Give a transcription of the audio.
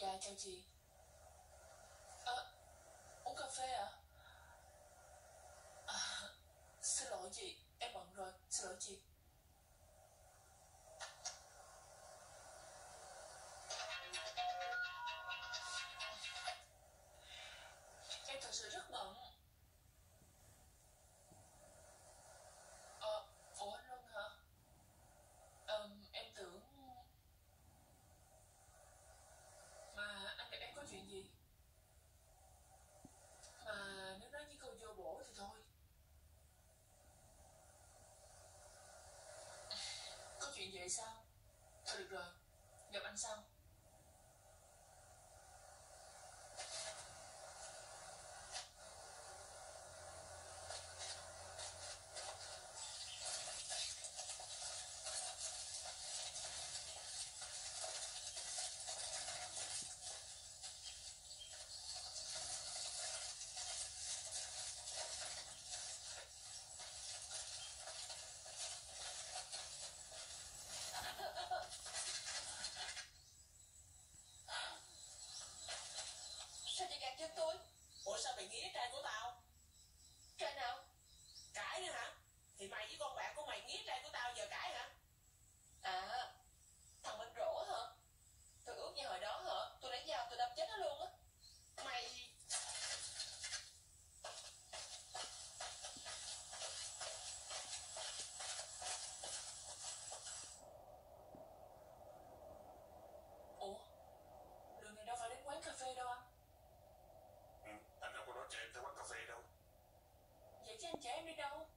Yeah. sao? Thôi được rồi, gặp anh sau. giúp tôi. Ủa sao mày nghĩ trai của tao? Trai nào? Here we go.